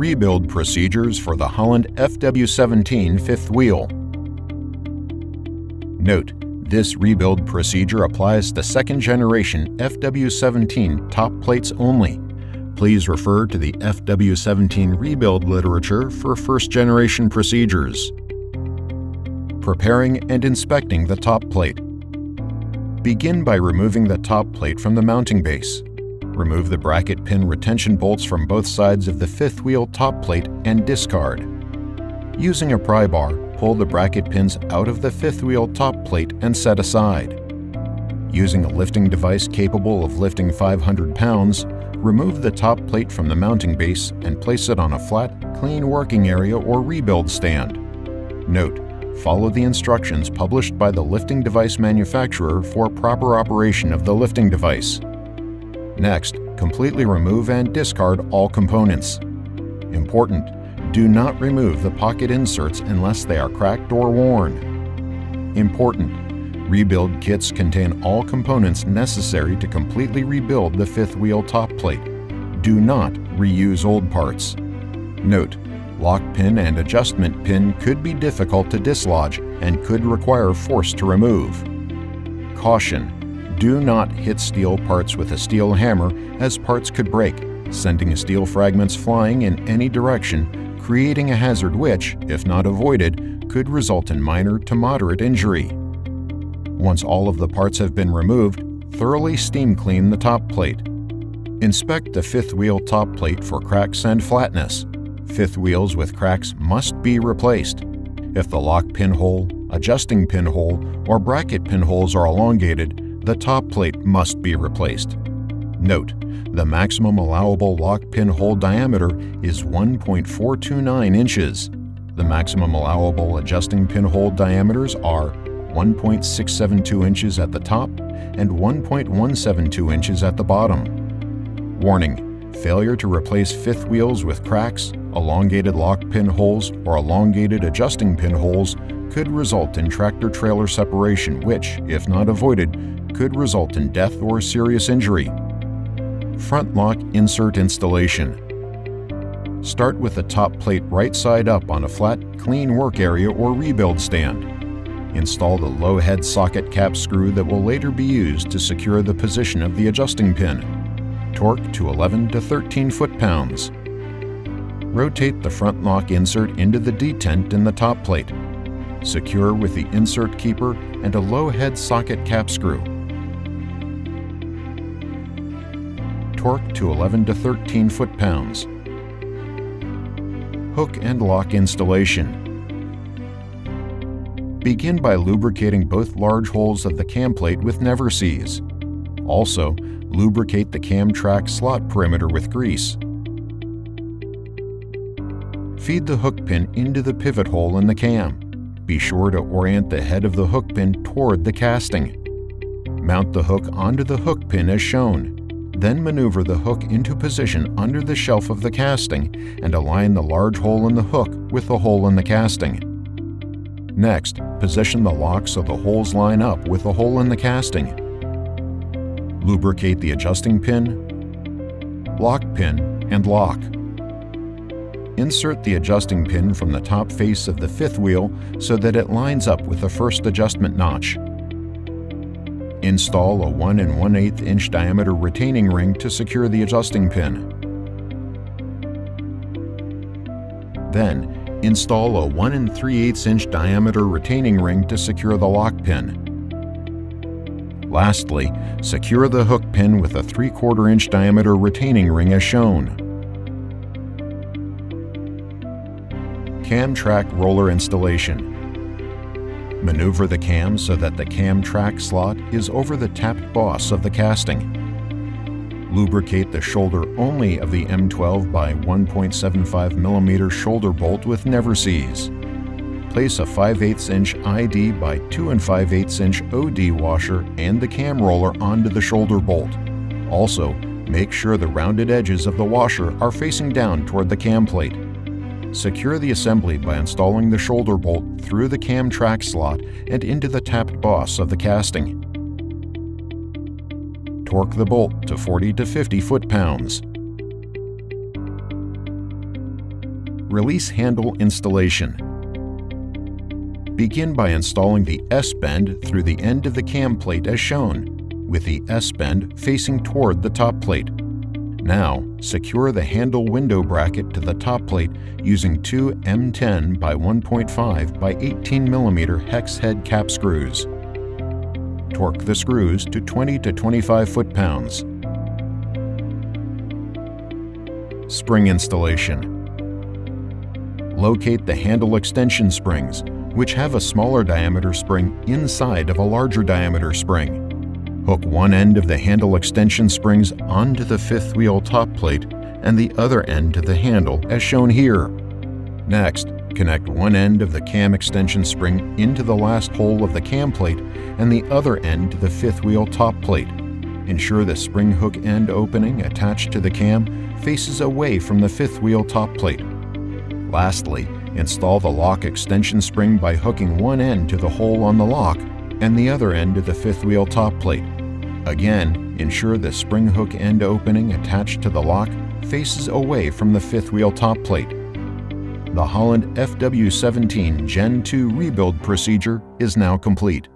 Rebuild procedures for the Holland FW17 fifth wheel. Note, this rebuild procedure applies to second generation FW17 top plates only. Please refer to the FW17 rebuild literature for first generation procedures. Preparing and inspecting the top plate. Begin by removing the top plate from the mounting base. Remove the bracket pin retention bolts from both sides of the fifth wheel top plate and discard. Using a pry bar, pull the bracket pins out of the fifth wheel top plate and set aside. Using a lifting device capable of lifting 500 pounds, remove the top plate from the mounting base and place it on a flat, clean working area or rebuild stand. Note, follow the instructions published by the lifting device manufacturer for proper operation of the lifting device. Next, completely remove and discard all components. Important, do not remove the pocket inserts unless they are cracked or worn. Important, rebuild kits contain all components necessary to completely rebuild the fifth wheel top plate. Do not reuse old parts. Note, Lock pin and adjustment pin could be difficult to dislodge and could require force to remove. Caution! Do not hit steel parts with a steel hammer as parts could break, sending steel fragments flying in any direction, creating a hazard which, if not avoided, could result in minor to moderate injury. Once all of the parts have been removed, thoroughly steam clean the top plate. Inspect the fifth wheel top plate for cracks and flatness. Fifth wheels with cracks must be replaced. If the lock pinhole, adjusting pinhole, or bracket pinholes are elongated, the top plate must be replaced. Note, the maximum allowable lock pinhole diameter is 1.429 inches. The maximum allowable adjusting pinhole diameters are 1.672 inches at the top and 1.172 inches at the bottom. Warning, Failure to replace fifth wheels with cracks, elongated lock pinholes, or elongated adjusting pinholes could result in tractor-trailer separation which, if not avoided, could result in death or serious injury. Front lock insert installation. Start with the top plate right side up on a flat, clean work area or rebuild stand. Install the low head socket cap screw that will later be used to secure the position of the adjusting pin torque to 11 to 13 foot-pounds. Rotate the front lock insert into the detent in the top plate. Secure with the insert keeper and a low head socket cap screw. Torque to 11 to 13 foot-pounds. Hook and lock installation. Begin by lubricating both large holes of the cam plate with Never-Seez. Also, lubricate the cam track slot perimeter with grease. Feed the hook pin into the pivot hole in the cam. Be sure to orient the head of the hook pin toward the casting. Mount the hook onto the hook pin as shown. Then maneuver the hook into position under the shelf of the casting and align the large hole in the hook with the hole in the casting. Next, position the lock so the holes line up with the hole in the casting Lubricate the adjusting pin, lock pin, and lock. Insert the adjusting pin from the top face of the fifth wheel so that it lines up with the first adjustment notch. Install a 1 and 1 8 inch diameter retaining ring to secure the adjusting pin. Then, install a 1 and 3 8 inch diameter retaining ring to secure the lock pin. Lastly, secure the hook pin with a 3 4 inch diameter retaining ring as shown. Cam track roller installation. Maneuver the cam so that the cam track slot is over the tapped boss of the casting. Lubricate the shoulder only of the M12 by 1.75 mm shoulder bolt with Never-Seez. Place a 5 8 inch ID by 2 and 5 8 inch OD washer and the cam roller onto the shoulder bolt. Also, make sure the rounded edges of the washer are facing down toward the cam plate. Secure the assembly by installing the shoulder bolt through the cam track slot and into the tapped boss of the casting. Torque the bolt to 40 to 50 foot-pounds. Release handle installation. Begin by installing the S-bend through the end of the cam plate as shown, with the S-bend facing toward the top plate. Now, secure the handle window bracket to the top plate using two M10 by 1.5 by 18 mm hex head cap screws. Torque the screws to 20 to 25 foot-pounds. Spring installation. Locate the handle extension springs, which have a smaller diameter spring inside of a larger diameter spring. Hook one end of the handle extension springs onto the fifth wheel top plate and the other end to the handle as shown here. Next, connect one end of the cam extension spring into the last hole of the cam plate and the other end to the fifth wheel top plate. Ensure the spring hook end opening attached to the cam faces away from the fifth wheel top plate. Lastly, install the lock extension spring by hooking one end to the hole on the lock and the other end to the fifth wheel top plate. Again, ensure the spring hook end opening attached to the lock faces away from the fifth wheel top plate. The Holland FW17 Gen 2 rebuild procedure is now complete.